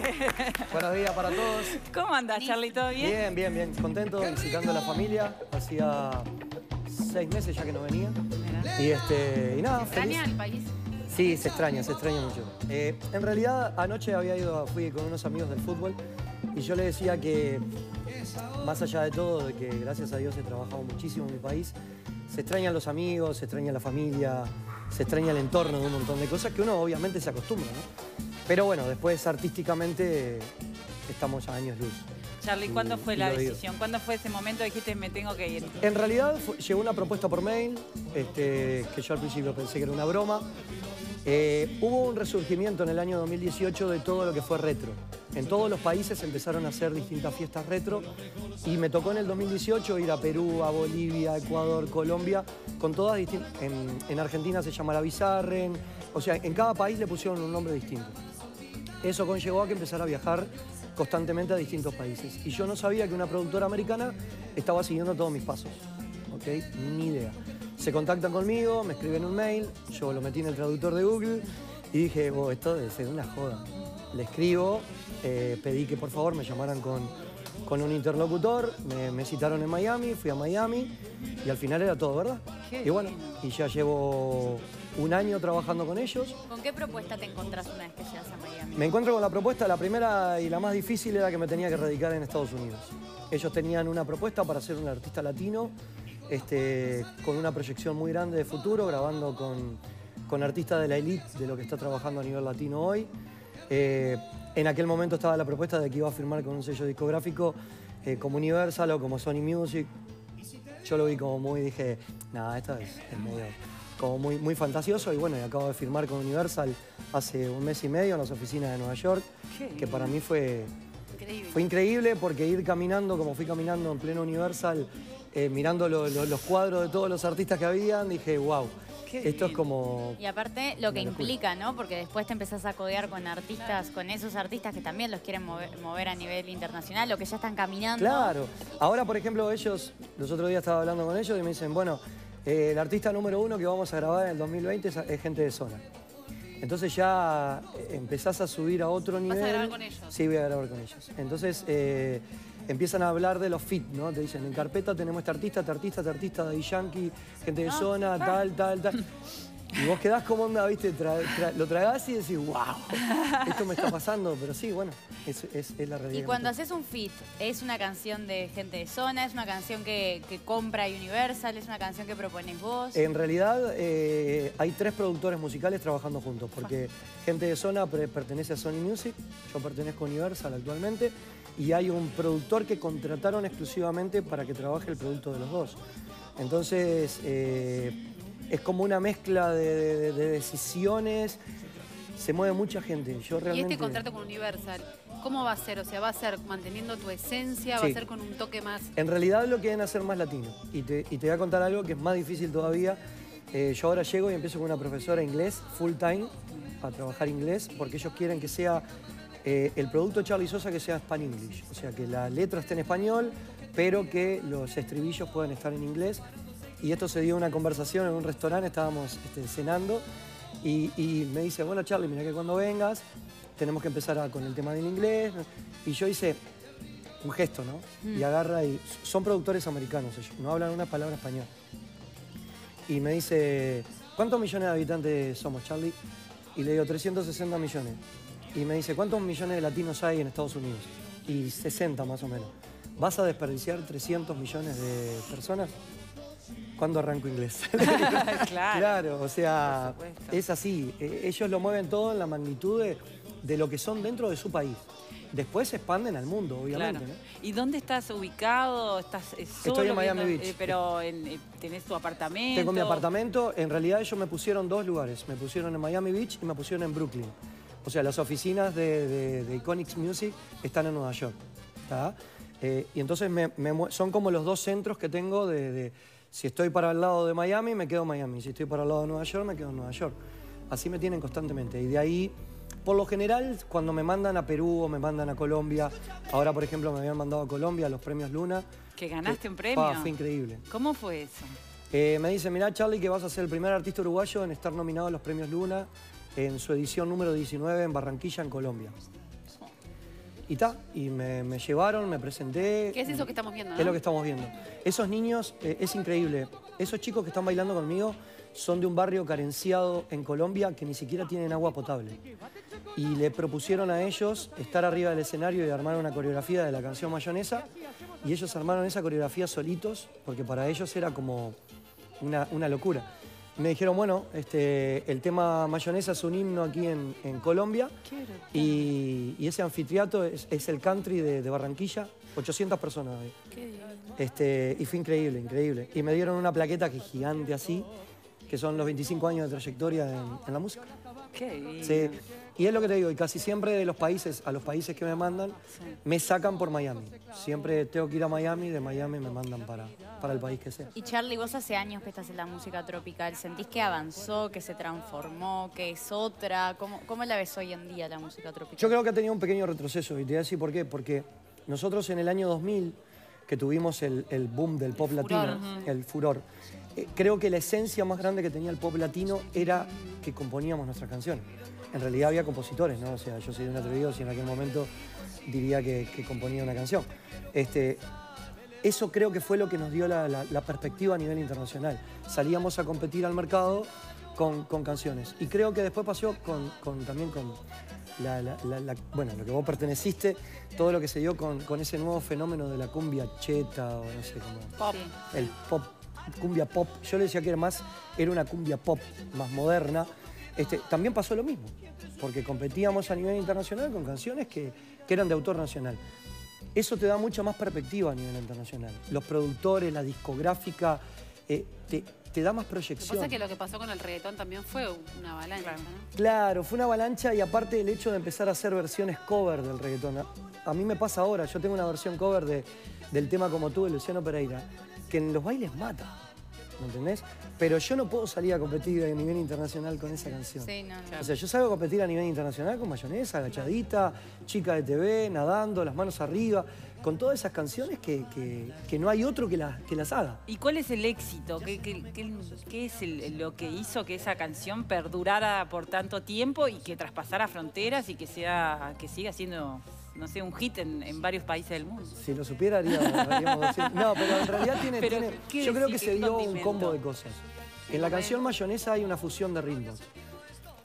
Buenos días para todos. ¿Cómo andas, Charlie? ¿Todo bien? Bien, bien, bien. Contento visitando a la familia. Hacía seis meses ya que no venía. Y, este, y nada, feliz. ¿Extraña el país? Sí, se extraña, se extraña mucho. Eh, en realidad, anoche había ido, fui con unos amigos del fútbol y yo le decía que, más allá de todo, de que gracias a Dios he trabajado muchísimo en mi país, se extrañan los amigos, se extraña la familia, se extraña el entorno de un montón de cosas que uno obviamente se acostumbra, ¿no? Pero bueno, después artísticamente estamos a años luz. Charlie, ¿cuándo fue Y la decisión? ¿Cuándo fue ese momento dijiste me tengo que ir? En realidad fue- llegó una propuesta por mail, este, que yo al principio pensé que era una broma. Eh, hubo un resurgimiento en el año 2018 de todo lo que fue retro. En todos los países empezaron a hacer distintas fiestas retro y me tocó en el 2018 ir a Perú, a Bolivia, Ecuador, Colombia, con todas distintas... En, en Argentina se llama la Bizarren, o sea, en cada país le pusieron un nombre distinto. Eso conllevó a que empezara a viajar constantemente a distintos países. Y yo no sabía que una productora americana estaba siguiendo todos mis pasos. ¿Ok? Ni idea. Se contactan conmigo, me escriben un mail, yo lo metí en el traductor de Google y dije, "Oh, esto debe ser una joda. Le escribo, eh, pedí que por favor me llamaran con, con un interlocutor, me, me citaron en Miami, fui a Miami y al final era todo, ¿verdad? Qué y bueno, y ya llevo un año trabajando con ellos. ¿Con qué propuesta te encontrás una vez que llegas a Miami? Me encuentro con la propuesta, la primera y la más difícil era que me tenía que radicar en Estados Unidos. Ellos tenían una propuesta para ser un artista latino, este, con una proyección muy grande de futuro, grabando con, con artistas de la elite de lo que está trabajando a nivel latino hoy. Eh, en aquel momento estaba la propuesta de que iba a firmar con un sello discográfico eh, como Universal o como Sony Music. Yo lo vi como muy, dije, nada, esto es, es medio como muy, muy fantasioso y bueno, y acabo de firmar con Universal hace un mes y medio en las oficinas de Nueva York, Qué que para mí fue, Increíble. fue increíble porque ir caminando como fui caminando en pleno Universal, eh, mirando lo- lo- los cuadros de todos los artistas que habían, dije, wow, Qué esto es como... Y aparte lo que implica, ¿no? Porque después te empezás a codear con artistas, con esos artistas que también los quieren mover, mover a nivel internacional o que ya están caminando. Claro. Ahora, por ejemplo, ellos, los otros días estaba hablando con ellos y me dicen, bueno, eh, el artista número uno que vamos a grabar en el 2020 es, es gente de zona. Entonces ya eh, empezás a subir a otro nivel. grabar con ellos? Sí, voy a grabar con ellos. Entonces eh, empiezan a hablar de los fit, ¿no? Te dicen, en carpeta tenemos este artista, este artista, este artista, de Yankee, gente de zona, tal, tal, tal. Y vos quedás como onda, ¿viste? Tra- tra- lo tragás y decís, wow, esto me está pasando. Pero sí, bueno, es, es- es la realidad. Y cuando haces un fit, ¿es una canción de gente de zona? ¿Es una canción que, que compra Universal? ¿Es una canción que propones vos? En realidad eh, hay tres productores musicales trabajando juntos, porque gente de zona pertenece a Sony Music, yo pertenezco a Universal actualmente, y hay un productor que contrataron exclusivamente para que trabaje el producto de los dos. Entonces eh, es como una mezcla de, de- de decisiones, se mueve mucha gente. Yo Y realmente... este contrato con Universal, ¿cómo va a ser? O sea, ¿va a ser manteniendo tu esencia? ¿Va Sí. a ser con un toque más...? En realidad lo quieren hacer más latino. Y te, y te voy a contar algo que es más difícil todavía. Eh, yo ahora llego y empiezo con una profesora inglés full time a trabajar inglés porque ellos quieren que sea eh, el producto Charlie Sosa que sea Span English. O sea, que la letra esté en español, pero que los estribillos puedan estar en inglés. Y esto se dio una conversación en un restaurante, estábamos este, cenando y, y me dice, bueno Charlie, mira que cuando vengas tenemos que empezar a- con el tema del inglés. Y yo hice, un gesto, ¿no? Y agarra y son productores americanos ellos, no hablan una palabra español. Y me dice, ¿cuántos millones de habitantes somos, Charlie? Y le digo, 360 millones. Y me dice, ¿cuántos millones de latinos hay en Estados Unidos? Y 60 más o menos. ¿Vas a desperdiciar 300 millones de personas? ¿Cuándo arranco inglés? Claro. Claro, o sea, es así. Eh, Ellos lo mueven todo en la magnitud de, de lo que son dentro de su país. Después se expanden al mundo, obviamente. Claro. ¿no? ¿Y dónde estás ubicado? ¿Estás eh, solo Estoy en Miami viendo- Beach. eh, pero en- eh, tenés tu apartamento. Tengo mi apartamento. En realidad ellos me pusieron dos lugares. Me pusieron en Miami Beach y me pusieron en Brooklyn. O sea, las oficinas de, de, de Iconics Music están en Nueva York. Eh, y entonces me- me son como los dos centros que tengo de, de- Si estoy para el lado de Miami, me quedo en Miami. Si estoy para el lado de Nueva York, me quedo en Nueva York. Así me tienen constantemente. Y de ahí, por lo general, cuando me mandan a Perú o me mandan a Colombia, ahora por ejemplo me habían mandado a Colombia a los premios Luna. ¿Que ganaste que- un premio? pa, fue increíble. ¿Cómo fue eso? Eh, me dice, mirá Charlie, que vas a ser el primer artista uruguayo en estar nominado a los premios Luna en su edición número 19 en Barranquilla, en Colombia. Y ta, y me, me llevaron, me presenté. ¿Qué es eso que estamos viendo? Es lo que estamos viendo. Esos niños, eh, es increíble. Esos chicos que están bailando conmigo son de un barrio carenciado en Colombia que ni siquiera tienen agua potable. Y le propusieron a ellos estar arriba del escenario y armar una coreografía de la canción Mayonesa. Y ellos armaron esa coreografía solitos porque para ellos era como una, una locura. Me dijeron, bueno, este, el tema Mayonesa es un himno aquí en, en Colombia. Y, y ese anfiteatro es, es el country de, de Barranquilla, 800 personas. ahí. Este, y fue increíble, increíble. Y me dieron una plaqueta que es gigante así, que son los 25 años de trayectoria en, en la música. Qué bien. Sí. Y es lo que te digo, y casi siempre de los países, a los países que me mandan, me sacan por Miami. Siempre tengo que ir a Miami, de Miami me mandan para, para el país que sea. Y Charlie, vos hace años que estás en la música tropical. ¿Sentís que avanzó, que se transformó, que es otra? ¿Cómo, cómo la ves hoy en día la música tropical? Yo creo que ha tenido un pequeño retroceso y te voy a decir por qué. Porque nosotros en el año 2000, que tuvimos el, el boom del pop latino, el furor, eh, creo que la esencia más grande que tenía el pop latino era que componíamos nuestras canciones. En realidad había compositores, ¿no? O sea, yo soy de un atrevido si en aquel momento diría que, que componía una canción. Este, eso creo que fue lo que nos dio la, la- la perspectiva a nivel internacional. Salíamos a competir al mercado con, con canciones. Y creo que después pasó con, con- también con la, bueno, lo que vos perteneciste, todo lo que se dio con, con ese nuevo fenómeno de la cumbia cheta o no sé cómo. Pop. El pop, cumbia pop. Yo le decía que era más, era una cumbia pop más moderna. Este, también pasó lo mismo, porque competíamos a nivel internacional con canciones que, que eran de autor nacional. Eso te da mucha más perspectiva a nivel internacional. Los productores, la discográfica, eh, te, te da más Lo que proyección. pasa es que lo que pasó con el reggaetón también fue una avalancha, ¿no? Claro, fue una avalancha y aparte el hecho de empezar a hacer versiones cover del reggaetón. A, a mí me pasa ahora, yo tengo una versión cover de- del tema Como tú de Luciano Pereira, que en los bailes mata, ¿me entendés? Pero yo no puedo salir a competir a nivel internacional con esa canción. Sí, no, no. O sea, yo salgo a competir a nivel internacional con mayonesa, agachadita, chica de TV, nadando, las manos arriba, con todas esas canciones que, que- que no hay otro que, las que las haga. ¿Y cuál es el éxito? ¿Qué, qué- qué- qué es el- lo que hizo que esa canción perdurara por tanto tiempo y que traspasara fronteras y que sea que siga siendo, no sé, un hit en, en varios países del mundo? Si lo supiera, haríamos No, pero en realidad tiene. Pero, tiene- ¿qué yo creo que ¿Qué se dio un combo de cosas. En la canción Mayonesa hay una fusión de ritmos.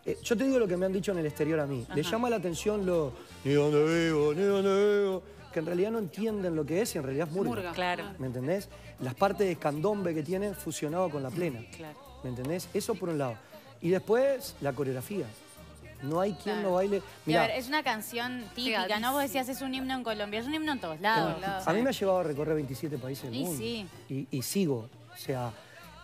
Eh, yo te digo lo que me han dicho en el exterior a mí. Le llama la atención lo. Ni donde vivo, ni donde vivo. Que en realidad no entienden lo que es y en realidad es murga. Murga. Claro. ¿Me entendés? Las partes de candombe que tienen fusionado con la plena. Claro. ¿Me entendés? Eso por un lado. Y después, la coreografía. No hay quien Claro. no baile. A Mirá, ver, es una canción típica, ¿no? Vos decías es un himno en Colombia, es un himno en todos lados. a mí me ha llevado a recorrer 27 países del Y mundo. sí. Y, y sigo. O sea.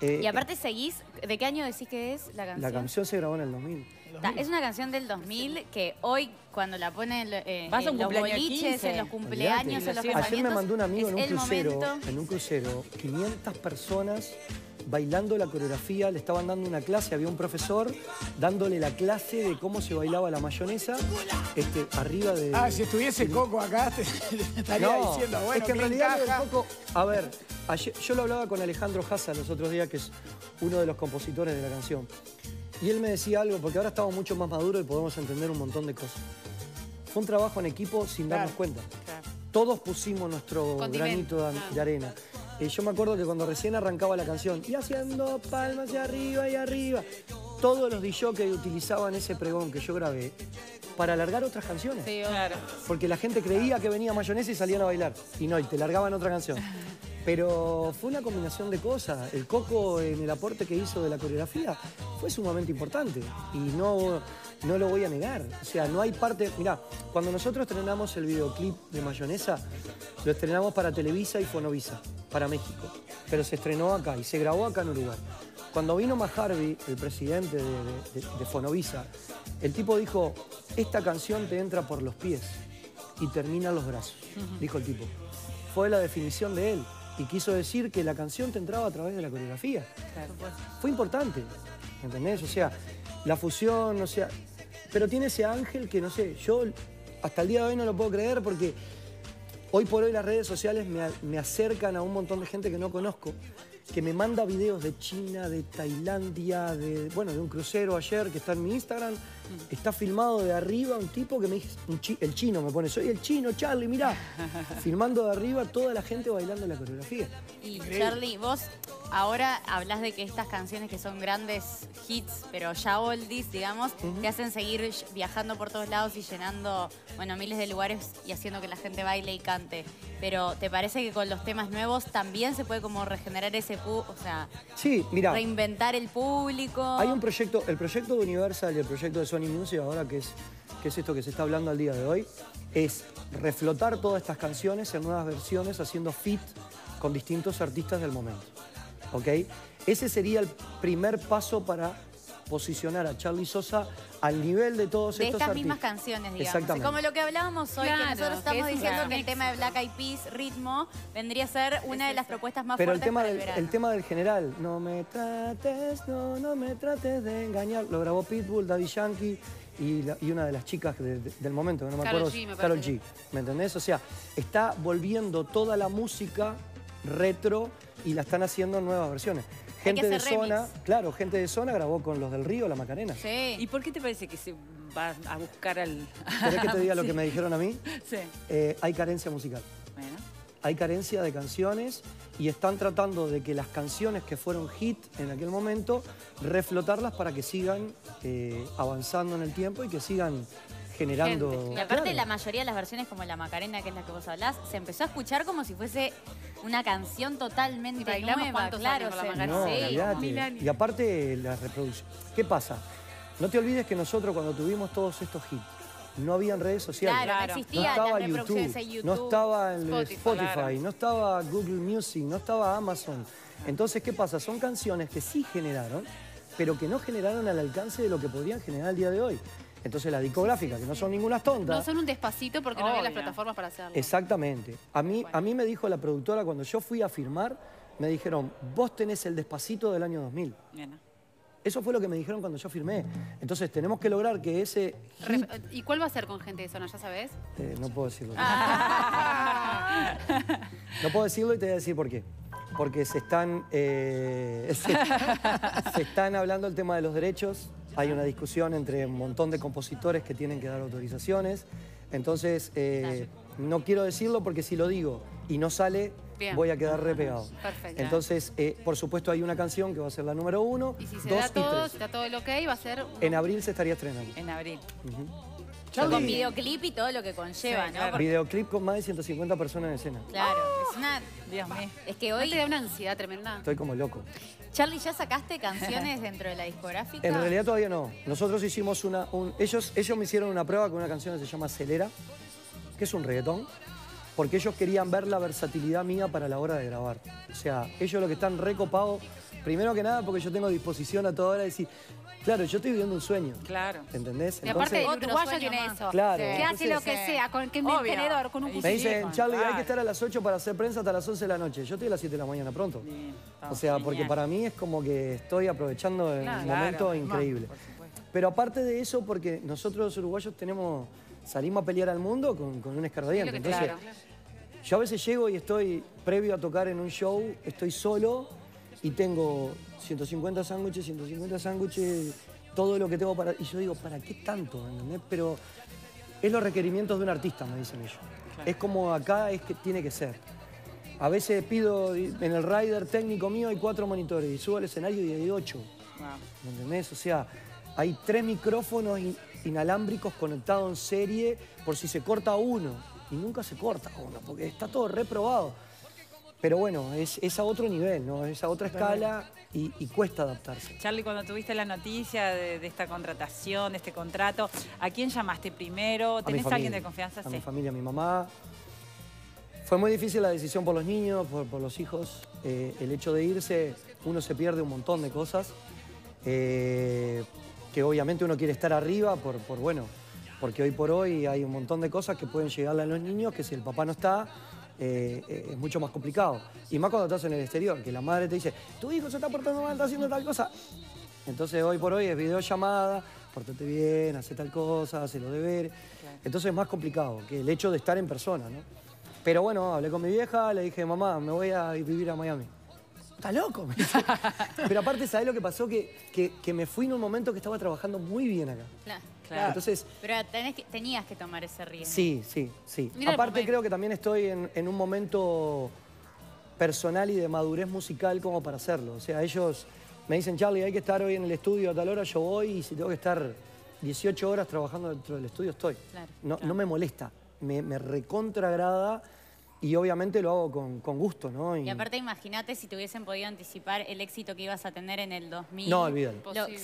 eh, Y aparte seguís, ¿de qué año decís que es la canción? La canción se grabó en el 2000. Ta, Es una canción del 2000 que hoy, cuando la ponen eh, Vas a en los cumpleaños de boliches, 15. en los cumpleaños, en los. Ayer me casamientos, mandó un amigo en un es el crucero, momento. en un crucero, 500 personas bailando la coreografía, le estaban dando una clase, había un profesor dándole la clase de cómo se bailaba la mayonesa este, arriba de... Ah, si estuviese Coco acá, te, te estaría No, diciendo, bueno, es que en ¿qué realidad? Coco, a ver, ayer- yo lo hablaba con Alejandro Haza los otros días, que es uno de los compositores de la canción. Y él me decía algo, porque ahora estamos mucho más maduros y podemos entender un montón de cosas. Fue un trabajo en equipo sin darnos cuenta. Claro. Todos pusimos nuestro granito de, claro. de arena. Eh, yo me acuerdo que cuando recién arrancaba la canción, y haciendo palmas hacia arriba y arriba, todos los que utilizaban ese pregón que yo grabé para alargar otras canciones. Claro. Porque la gente creía que venía mayonesa y salían a bailar. Y no, y te largaban otra canción. Pero fue una combinación de cosas. El Coco en el aporte que hizo de la coreografía fue sumamente importante. Y no, no lo voy a negar. O sea, no hay parte... Mirá, cuando nosotros estrenamos el videoclip de Mayonesa, lo estrenamos para Televisa y Fonovisa, para México. Pero se estrenó acá y se grabó acá en Uruguay. Cuando vino Maharvey, el presidente de, de- de Fonovisa, el tipo dijo, esta canción te entra por los pies y termina en los brazos, dijo el tipo. Fue la definición de él y quiso decir que la canción te entraba a través de la coreografía. Fue importante, ¿entendés? O sea, la fusión, o sea, pero tiene ese ángel que no sé, yo hasta el día de hoy no lo puedo creer porque hoy por hoy las redes sociales me, me acercan a un montón de gente que no conozco que me manda videos de China, de Tailandia, de, bueno, de un crucero ayer que está en mi Instagram. Está filmado de arriba un tipo que me dice, un chi- el chino me pone, soy el chino, Charlie, mirá. Filmando de arriba toda la gente bailando la coreografía. Y Charlie, vos ahora hablas de que estas canciones que son grandes hits, pero ya oldies, digamos, te hacen seguir viajando por todos lados y llenando, bueno, miles de lugares y haciendo que la gente baile y cante. Pero ¿te parece que con los temas nuevos también se puede como regenerar ese pu, o sea, Sí, mira. reinventar el público? Hay un proyecto, el proyecto de Universal y el proyecto de Sony Music, ahora que es, que es esto que se está hablando al día de hoy, es reflotar todas estas canciones en nuevas versiones, haciendo fit con distintos artistas del momento. ¿Ok? Ese sería el primer paso para posicionar a Charlie Sosa al nivel de todos de estos estas artistas. mismas canciones, digamos. Exactamente. Como lo que hablábamos hoy, Claro, que nosotros que estamos es diciendo que el tema de Black Eyed Peas, ritmo, vendría a ser una de las propuestas más Pero el tema, para del, el verano. el tema del general, no me trates, no, no me trates de engañar, lo grabó Pitbull, Daddy Yankee y, la- y una de las chicas de- de- del momento, que no me Karol acuerdo. G, me Karol G, ¿me entendés? O sea, está volviendo toda la música retro y la están haciendo en nuevas versiones. Gente de remix. zona, claro, gente de zona grabó con los del Río, la Macarena. Sí. ¿Y por qué te parece que se va a buscar al... ¿Querés que te diga lo que me dijeron a mí? Sí. Eh, hay carencia musical. Bueno. hay carencia de canciones y están tratando de que las canciones que fueron hit en aquel momento, reflotarlas para que sigan eh, avanzando en el tiempo y que sigan generando... Gente. Y aparte Claro. la mayoría de las versiones como la Macarena, que es la que vos hablás, se empezó a escuchar como si fuese una canción totalmente Y nueva, claro. años con la Macarena. No, sí. olvídate. mil años. Y aparte la reproducción. ¿Qué pasa? No te olvides que nosotros cuando tuvimos todos estos hits, no habían redes sociales. Claro, Claro. no No existían estaba las YouTube, en YouTube. no estaba en Spotify, Spotify, claro. no estaba Google Music, no estaba Amazon. Entonces, ¿qué pasa? Son canciones que sí generaron, pero que no generaron al alcance de lo que podrían generar al día de hoy. Entonces, las discográficas, que no son ninguna tontas. No son un despacito porque no había las plataformas para hacerlo. Exactamente. A mí, a mí me dijo la productora cuando yo fui a firmar, me dijeron, vos tenés el despacito del año 2000. Bien. Eso fue lo que me dijeron cuando yo firmé. Entonces, tenemos que lograr que ese hit... ¿Y cuál va a ser con gente de zona? ¿Ya sabes? Eh, no puedo decirlo. Ah. No puedo decirlo y te voy a decir por qué. Porque se están, eh, se, se están hablando el tema de los derechos. Hay una discusión entre un montón de compositores que tienen que dar autorizaciones. Entonces, eh, no quiero decirlo porque si lo digo y no sale, Bien. voy a quedar repegado. Perfecto. Entonces, eh, por supuesto, hay una canción que va a ser la número uno, Y si se dos da y todo, tres. si está todo el ok, va a ser... un- En abril se estaría estrenando. En abril. Charlie, Con videoclip y todo lo que conlleva, Sí, ¿no? claro. Porque, Videoclip con más de 150 personas en escena. claro, es una... Dios mío. Es que ¿No te hoy, da una ansiedad tremenda? Estoy como loco. Charlie, ¿ya sacaste canciones dentro de la discográfica? En realidad todavía no. Nosotros hicimos una... un- ellos, ellos me hicieron una prueba con una canción que se llama Acelera, que es un reggaetón, porque ellos querían ver la versatilidad mía para la hora de grabar. O sea, ellos lo que están recopados, primero que nada porque yo tengo disposición a toda hora de decir, claro, yo estoy viviendo un sueño. Claro. ¿Entendés? Y aparte el Otro uruguayo tiene más. eso. Claro. Que hace lo Entonces- que sea, con que mi Obvio. tenedor, con un Me me cuchillo. dicen, Charlie, hay que estar a las 8 para hacer prensa hasta las 11 de la noche. Yo estoy a las 7 de la mañana pronto. Bien, O sea, porque para mí es como que estoy aprovechando el Claro, momento claro. increíble. Por supuesto. Pero aparte de eso, porque nosotros los uruguayos tenemos, salimos a pelear al mundo con, con un escarbadiente. Sí, Entonces, claro. yo a veces llego y estoy, previo a tocar en un show, estoy solo y tengo 150 sándwiches, 150 sándwiches, todo lo que tengo para... Y yo digo, ¿para qué tanto? ¿entendés? Pero es los requerimientos de un artista, me dicen ellos. Es como acá es que tiene que ser. A veces pido, en el rider técnico mío hay cuatro monitores y subo al escenario y hay ocho. Wow. ¿Me entendés? O sea, hay tres micrófonos in- inalámbricos conectados en serie por si se corta uno. Y nunca se corta uno, porque está todo reprobado. Pero bueno, es, es a otro nivel, ¿no? Es a otra escala y, y cuesta adaptarse. Charlie, cuando tuviste la noticia de, de esta contratación, de este contrato, ¿a quién llamaste primero? ¿Tenés a alguien de confianza? A mi familia, a mi mamá. Fue muy difícil la decisión por los niños, por, por los hijos. Eh, el hecho de irse, uno se pierde un montón de cosas. eh, que obviamente uno quiere estar arriba por, por, bueno, porque hoy por hoy hay un montón de cosas que pueden llegarle a los niños que si el papá no está, eh, eh, es mucho más complicado. Y más cuando estás en el exterior, que la madre te dice, tu hijo se está portando mal, está haciendo tal cosa. Entonces hoy por hoy es videollamada, pórtate bien, hace tal cosa, hace los deberes. Entonces es más complicado que el hecho de estar en persona, ¿no? Pero bueno, hablé con mi vieja, le dije, mamá, me voy a vivir a Miami. Está loco. me dice. Pero aparte, ¿sabés lo que pasó? Que, que, que me fui en un momento que estaba trabajando muy bien acá. Claro. Claro. Entonces, Pero tenés que- tenías que tomar ese riesgo. sí, sí, sí. Aparte creo que también estoy en, en un momento personal y de madurez musical como para hacerlo. O sea, ellos me dicen, Charlie, hay que estar hoy en el estudio a tal hora, yo voy y si tengo que estar 18 horas trabajando dentro del estudio, estoy. Claro, no, no me molesta, me, me recontragrada y obviamente lo hago con, con gusto, ¿no? Y aparte, imagínate si te hubiesen podido anticipar el éxito que ibas a tener en el 2000. No, olvídalo.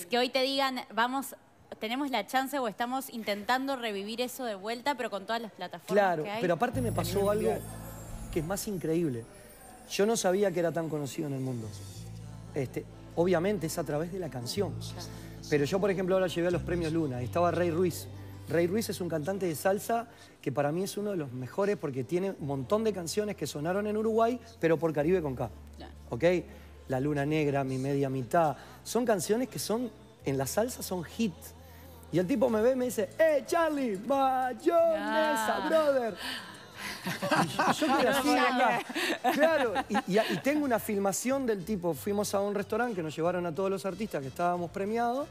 Que hoy te digan, vamos, tenemos la chance o estamos intentando revivir eso de vuelta, pero con todas las plataformas Claro, que hay. pero aparte me pasó algo que es más increíble. Yo no sabía que era tan conocido en el mundo. Este, obviamente es a través de la canción. Pero yo, por ejemplo, ahora llegué a los premios Luna y estaba Rey Ruiz. Rey Ruiz es un cantante de salsa que para mí es uno de los mejores porque tiene un montón de canciones que sonaron en Uruguay, pero por Caribe con K. Claro. ¿Ok? La Luna Negra, Mi Media Mitad. Son canciones que son, en la salsa son hit. Y el tipo me ve y me dice, ¡Eh, Charlie! ¡Mayonesa, Ah. brother! Y yo, así, acá. Claro, y, y- y tengo una filmación del tipo. Fuimos a un restaurante que nos llevaron a todos los artistas que estábamos premiados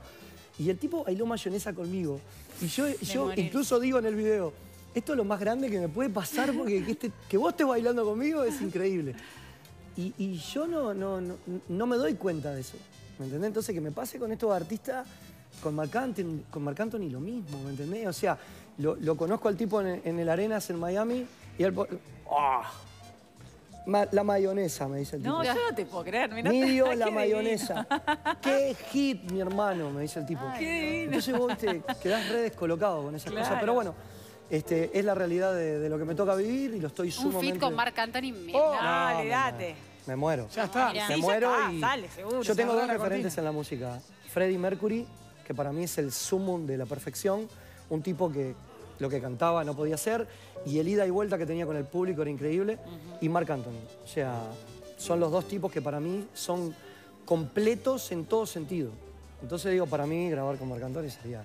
y el tipo bailó mayonesa conmigo. Y yo, yo incluso digo en el video, esto es lo más grande que me puede pasar porque que, este- que vos estés bailando conmigo es increíble. Y, y yo no, no, no, no me doy cuenta de eso. ¿Me entendés? Entonces que me pase con estos artistas, con Marc Anthony, con Marc Anthony lo mismo, ¿me entendés? O sea, lo, lo conozco al tipo en, en el Arenas en Miami y él... po- ¡Ah! Ma- la mayonesa, me dice el tipo. No, yo no te puedo creer. mirá. Midio la divino. mayonesa. ¡Qué hit, mi hermano! Me dice el tipo. Qué. Entonces vos te quedás re descolocado con esas cosas. Pero bueno, este, es la realidad de, de lo que me toca vivir y lo estoy Un sumamente... fit con Marc Anthony. me- Oh, No, me muero. Me muero. Ya está. Me Sí, ya muero está, y... sale, seguro. Yo tengo dos referentes en la música. Freddie Mercury, que para mí es el sumum de la perfección. Un tipo que lo que cantaba no podía hacer. Y el ida y vuelta que tenía con el público era increíble. Y Marc Anthony. O sea, son los dos tipos que para mí son completos en todo sentido. Entonces digo, para mí grabar con Marc Anthony sería...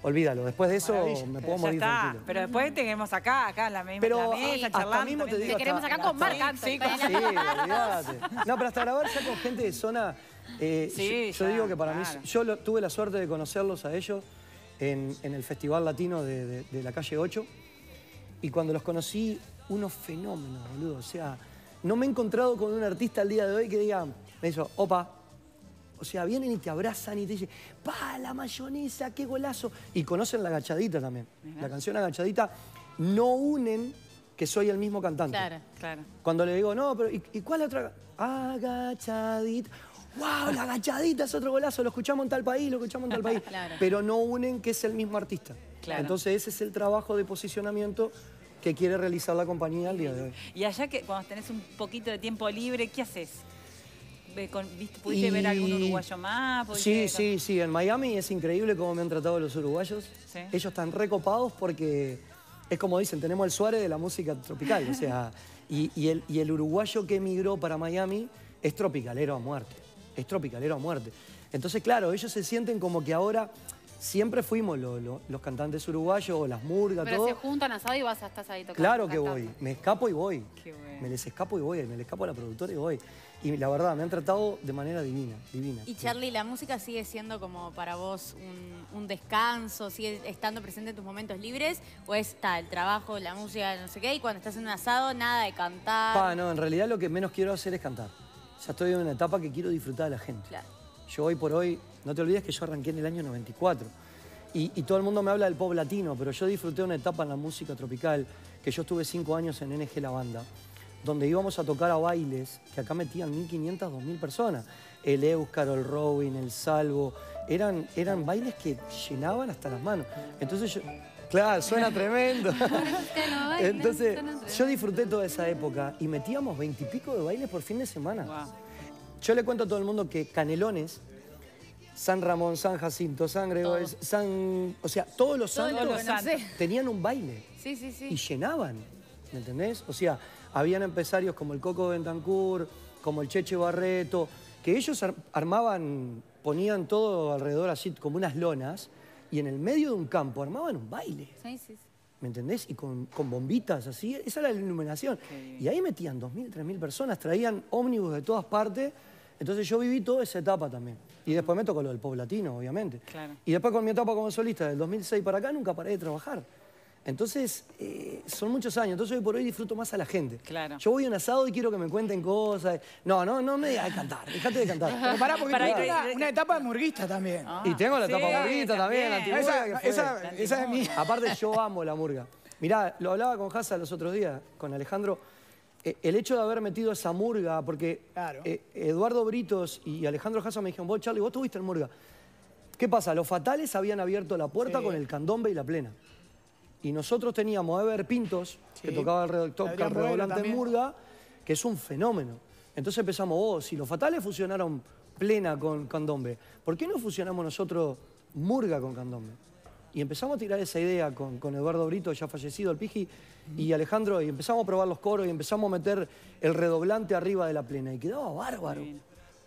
Olvídalo, después de eso Maravilla. me Pero puedo ya morir está. tranquilo. Pero después tenemos acá, acá en la, misma, Pero la mesa, hasta charlando. mismo te también. digo, Te queremos hasta- acá con Marc Sí, Anthony. sí, Sí, olvídate. No, pero hasta grabar ya con gente de zona. eh, Sí, yo, yo ya, digo que para claro. mí. Yo lo- tuve la suerte de conocerlos a ellos en, en el Festival Latino de, de- de la calle 8. Y cuando los conocí, unos fenómenos, boludo. O sea, no me he encontrado con un artista al día de hoy que diga, me dijo, opa. O sea, vienen y te abrazan y te dicen, pa, la mayonesa, qué golazo. Y conocen la agachadita también. La canción agachadita no unen que soy el mismo cantante. Claro. Claro. Cuando le digo, no, pero ¿y, y cuál otra? Agachadita. ¡Wow! La agachadita es otro golazo. Lo escuchamos en tal país, lo escuchamos en tal país. Claro. Pero no unen que es el mismo artista. Claro. Entonces ese es el trabajo de posicionamiento que quiere realizar la compañía al día de hoy. Y allá que cuando tenés un poquito de tiempo libre, ¿qué haces? ¿Pudiste Y- ver algún uruguayo más? Sí, ¿Pudiste- sí, sí. En Miami es increíble cómo me han tratado los uruguayos. Sí. Ellos están recopados porque es como dicen, tenemos el Suárez de la música tropical. O sea, y, y el, y el uruguayo que emigró para Miami es tropicalero a muerte. Es tropicalero a muerte. Entonces, claro, ellos se sienten como que ahora siempre fuimos lo- lo- los cantantes uruguayos, o las murgas, Pero todo. se juntan asado y vas a estar ahí tocando. Claro que cantando. voy, me escapo y voy. Qué bueno. Me les escapo y voy, me les escapo a la productora y voy. Y la verdad, me han tratado de manera divina, divina. Y Charlie, ¿la música sigue siendo como para vos un, un descanso? ¿Sigue estando presente en tus momentos libres? ¿O está el trabajo, la música, no sé qué? Y cuando estás en un asado, nada de cantar. Pa, no, en realidad lo que menos quiero hacer es cantar. Ya estoy en una etapa que quiero disfrutar de la gente. Claro. Yo hoy por hoy, no te olvides que yo arranqué en el año 94. Y, y todo el mundo me habla del pop latino, pero yo disfruté una etapa en la música tropical, que yo estuve cinco años en NG La Banda, donde íbamos a tocar a bailes, que acá metían 1.500, 2.000 personas. El Euskaro, el Robin, el Salvo, eran, eran bailes que llenaban hasta las manos. Entonces yo, claro, suena tremendo. Entonces, yo disfruté toda esa época y metíamos veintipico de bailes por fin de semana. Wow. Yo le cuento a todo el mundo que Canelones, San Ramón, San Jacinto, San Gregorio, San... O sea, todos los Todo lo santos los santos. tenían un baile Sí, sí, sí. y llenaban, ¿me entendés? O sea, habían empresarios como el Coco Bentancur, como el Cheche Barreto, que ellos ar- armaban, ponían todo alrededor así como unas lonas y en el medio de un campo armaban un baile. Sí, sí, sí. ¿Me entendés? Y con, con bombitas así, esa era la iluminación. Y ahí metían 2.000, 3.000 personas, traían ómnibus de todas partes Entonces yo viví toda esa etapa también. Y después me tocó lo del pop latino, obviamente. Claro. Y después con mi etapa como solista, del 2006 para acá, nunca paré de trabajar. Entonces, eh, son muchos años. Entonces hoy por hoy disfruto más a la gente. Claro. Yo voy a un asado y quiero que me cuenten cosas. No, no, no me digas de cantar. Dejate de cantar. Pero pará, porque Para ir- una, una etapa murguista también. y tengo la sí, etapa murguita también, también. antimurga, esa, que fue- esa, esa es mi... Aparte, yo amo la murga. Mirá, lo hablaba con Hassa los otros días, con Alejandro. Eh, el hecho de haber metido esa murga, porque Claro. eh, Eduardo Britos y Alejandro Hassa me dijeron, vos, Charlie, vos tuviste en murga. ¿Qué pasa? Los fatales habían abierto la puerta Sí. con el candombe y la plena. Y nosotros teníamos a Ever Pintos, que tocaba el, Boero redoblante en murga, que es un fenómeno. Entonces empezamos, vos, si los fatales funcionaron plena con candombe, ¿por qué no fusionamos nosotros murga con candombe? Y empezamos a tirar esa idea con, con Eduardo Brito, ya fallecido, el Piji, y Alejandro, y empezamos a probar los coros y empezamos a meter el redoblante arriba de la plena. Y quedaba bárbaro.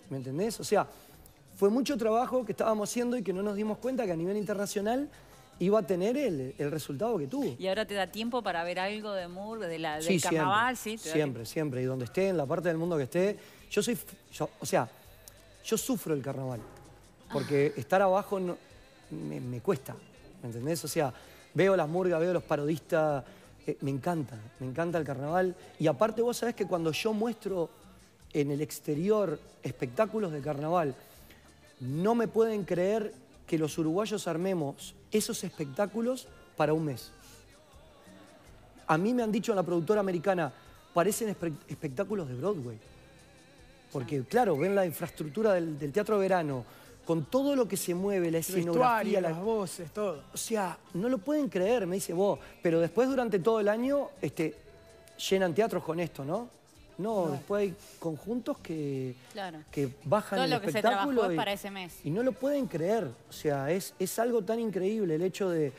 ¿Me entendés? O sea, fue mucho trabajo que estábamos haciendo y que no nos dimos cuenta que a nivel internacional iba a tener el, el resultado que tuvo. ¿Y ahora te da tiempo para ver algo de la, del Sí, carnaval? siempre, Sí, siempre, siempre. Y donde esté, en la parte del mundo que esté. Yo soy, yo- o sea, yo sufro el carnaval. Porque estar abajo no- me, me cuesta, ¿me entendés? O sea, veo las murgas, veo los parodistas, eh, me encanta, me encanta el carnaval. Y aparte vos sabés que cuando yo muestro en el exterior espectáculos de carnaval, no me pueden creer que los uruguayos armemos esos espectáculos para un mes. A mí me han dicho en la productora americana, parecen espe- espectáculos de Broadway. Porque, claro, ven la infraestructura del, del teatro de verano, con todo lo que se mueve, la escenografía, la- las voces, todo. o sea, no lo pueden creer, me dice vos. Pero después, durante todo el año, este, llenan teatros con esto, ¿no? No, después hay conjuntos que, Claro. que bajan Todo el lo que se espectáculo. es y- para ese mes. y no lo pueden creer. O sea, es, es algo tan increíble el hecho de,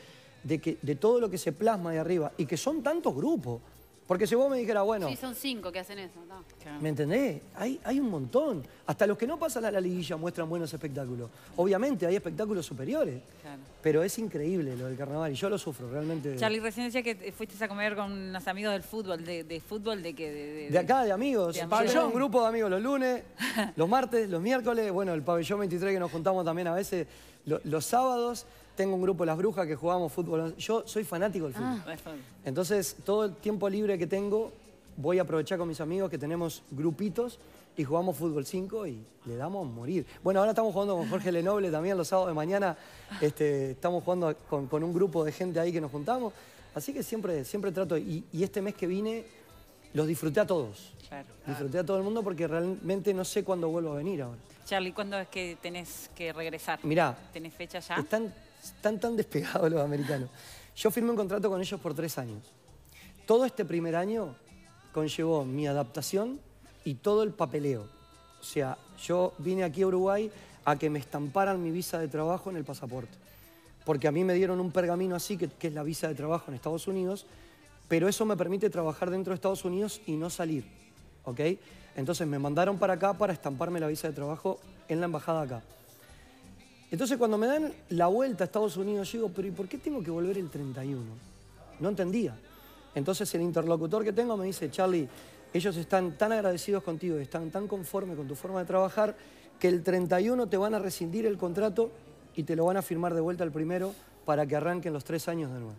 de que, de todo lo que se plasma de arriba y que son tantos grupos. Porque si vos me dijeras, bueno, Sí, son cinco que hacen eso. ¿no? ¿me entendés? Hay, hay un montón. Hasta los que no pasan a la liguilla muestran buenos espectáculos. Obviamente hay espectáculos superiores. Claro. Pero es increíble lo del carnaval y yo lo sufro realmente. Charlie, recién decía que fuiste a comer con unos amigos del fútbol, de, de fútbol, de que... De, de- De acá, de amigos. De Yo amigos. tengo un grupo de amigos los lunes, los martes, los miércoles. Bueno, el pabellón 23 que nos juntamos también a veces lo- los sábados. Tengo un grupo Las Brujas que jugamos fútbol. Yo soy fanático del fútbol. de fútbol. Entonces, todo el tiempo libre que tengo, voy a aprovechar con mis amigos que tenemos grupitos y jugamos fútbol 5 y le damos a morir. Bueno, ahora estamos jugando con Jorge Lenoble también los sábados de mañana. Este, estamos jugando con, con un grupo de gente ahí que nos juntamos. Así que siempre, siempre trato. Y, y este mes que vine, los disfruté a todos. Claro. Disfruté a todo el mundo porque realmente no sé cuándo vuelvo a venir ahora. Charlie, ¿cuándo es que tenés que regresar? Mirá, ¿Tenés fecha ya? Están, están tan despegados los americanos. Yo firmé un contrato con ellos por tres años. Todo este primer año conllevó mi adaptación y todo el papeleo. O sea, yo vine aquí a Uruguay a que me estamparan mi visa de trabajo en el pasaporte. Porque a mí me dieron un pergamino así, que, que es la visa de trabajo en Estados Unidos, pero eso me permite trabajar dentro de Estados Unidos y no salir. ¿Ok? Entonces me mandaron para acá para estamparme la visa de trabajo en la embajada acá. Entonces cuando me dan la vuelta a Estados Unidos, yo digo, pero ¿y por qué tengo que volver el 31? No entendía. Entonces el interlocutor que tengo me dice, Charlie, ellos están tan agradecidos contigo, están tan conformes con tu forma de trabajar, que el 31 te van a rescindir el contrato y te lo van a firmar de vuelta el primero para que arranquen los tres años de nuevo.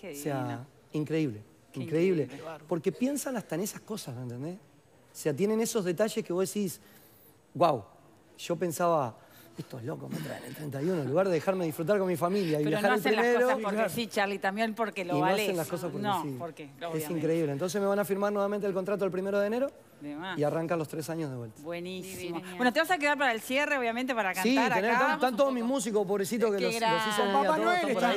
Qué O sea, divino. increíble, Qué increíble. increíble. Porque piensan hasta en esas cosas, ¿me entendés? O sea, tienen esos detalles que vos decís, wow, yo pensaba, estos locos me traen el 31, en lugar de dejarme disfrutar con mi familia y Pero viajar no el hacen las primero. cosas porque sí, Charlie, también porque lo y no vales. hacen las cosas porque no, sí. porque es increíble. Entonces me van a firmar nuevamente el contrato el primero de enero De más. y arrancan los tres años de vuelta. Buenísimo. Divino. Bueno, te vas a quedar para el cierre, obviamente, para cantar Sí, tenés- acá. están, están todos mis músicos, pobrecitos, que los, los venir Papá Noel está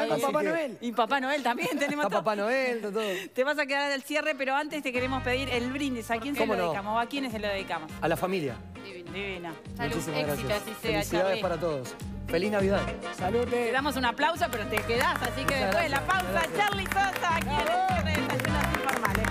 ahí. Con Papá que- Noel. Y Papá Noel también tenemos Está todo. Papá Noel, todo. Te vas a quedar al cierre, pero antes te queremos pedir el brindis. ¿A quién se ¿Cómo lo no? dedicamos? ¿O ¿A quiénes se lo dedicamos? A la familia. Divina. Salud, Muchísimas éxito, gracias. así sea, Felicidades para todos. Feliz Navidad. Salud. Te damos un aplauso, pero te quedás. Así que después de la pausa, Charlie Sosa, aquí en el cierre de Desayunos Informales. Volvemos.